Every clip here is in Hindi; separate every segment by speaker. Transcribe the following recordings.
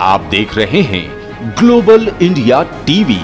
Speaker 1: आप देख रहे हैं ग्लोबल इंडिया टीवी।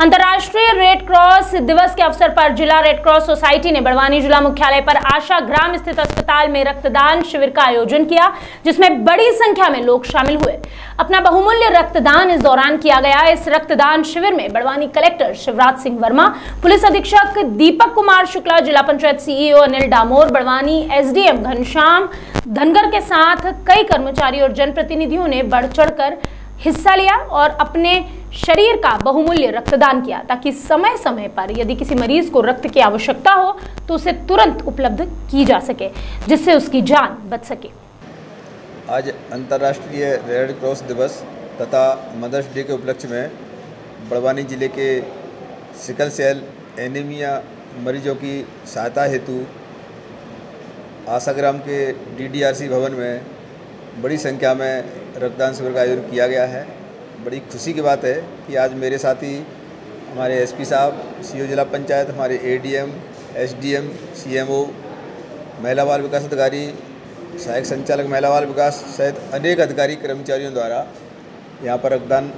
Speaker 2: अंतर्राष्ट्रीय रेड क्रॉस दिवस के अवसर पर जिला रेड क्रॉस सोसाइटी ने बड़वानी जिला मुख्यालय पर आशा ग्राम स्थित अस्पताल में रक्तदान शिविर का आयोजन किया, जिसमें बड़ी संख्या में लोग शामिल हुए। अपना बहुमूल्य रक्तदान इस दौरान किया गया। इस रक्तदान शिविर में बड़वानी कलेक्टर शिवराज सिंह वर्मा, पुलिस अधीक्षक दीपक कुमार शुक्ला, जिला पंचायत सीईओ अनिल डामोर, बड़वानी एसडीएम घनश्याम धनगर के साथ कई कर्मचारी और जनप्रतिनिधियों ने बढ़ चढ़कर हिस्सा लिया और अपने शरीर का बहुमूल्य रक्तदान किया, ताकि समय समय पर यदि किसी मरीज़ को रक्त की आवश्यकता हो तो उसे तुरंत उपलब्ध की जा सके, जिससे उसकी जान बच सके।
Speaker 3: आज अंतर्राष्ट्रीय रेड क्रॉस दिवस तथा मदर्स डे के उपलक्ष्य में बड़वानी ज़िले के सिकल सेल एनीमिया मरीजों की सहायता हेतु आशाग्राम के डीडीआरसी भवन में बड़ी संख्या में रक्तदान शिविर का आयोजन किया गया है। बड़ी खुशी की बात है कि आज मेरे साथी हमारे एसपी साहब सीओ जिला पंचायत, हमारे एडीएम एसडीएम सीएमओ महिला बाल विकास अधिकारी, सहायक संचालक महिला बाल विकास सहित अनेक अधिकारी कर्मचारियों द्वारा यहाँ पर रक्तदान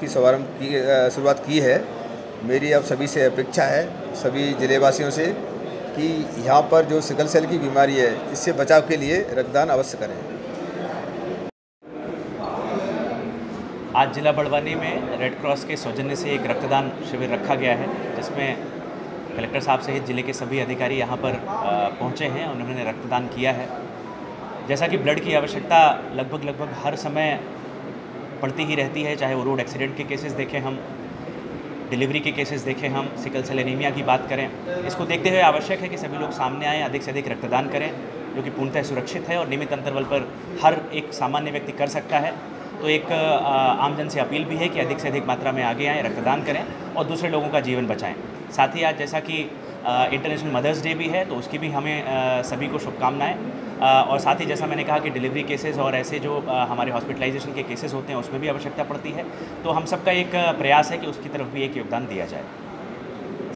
Speaker 3: की शुभारंभ की शुरुआत की है। मेरी अब सभी से अपेक्षा है, सभी जिलेवासियों से कि यहाँ पर जो सिकल सेल की बीमारी है, इससे बचाव के लिए रक्तदान अवश्य करें।
Speaker 4: आज जिला बड़वानी में रेड क्रॉस के सौजन्य से एक रक्तदान शिविर रखा गया है, जिसमें कलेक्टर साहब सहित ज़िले के सभी अधिकारी यहाँ पर पहुँचे हैं, उन्होंने रक्तदान किया है। जैसा कि ब्लड की आवश्यकता लगभग लगभग हर समय पड़ती ही रहती है, चाहे वो रोड एक्सीडेंट के केसेस देखें हम डिलीवरी के केसेस देखें हम, सिकल सेल एनीमिया की बात करें, इसको देखते हुए आवश्यक है कि सभी लोग सामने आएँ, अधिक से अधिक रक्तदान करें, जो कि पूर्णतः सुरक्षित है और नियमित अंतरवल पर हर एक सामान्य व्यक्ति कर सकता है। तो एक आमजन से अपील भी है कि अधिक से अधिक मात्रा में आगे आएँ, रक्तदान करें और दूसरे लोगों का जीवन बचाएँ। साथ ही आज जैसा कि इंटरनेशनल मदर्स डे भी है तो उसकी भी हमें सभी को शुभकामनाएँ। और साथ ही जैसा मैंने कहा कि डिलीवरी केसेस और ऐसे जो हमारे हॉस्पिटलाइजेशन के केसेस होते हैं, उसमें भी आवश्यकता पड़ती है। तो हम सबका एक प्रयास है कि उसकी तरफ़ भी एक योगदान दिया जाए।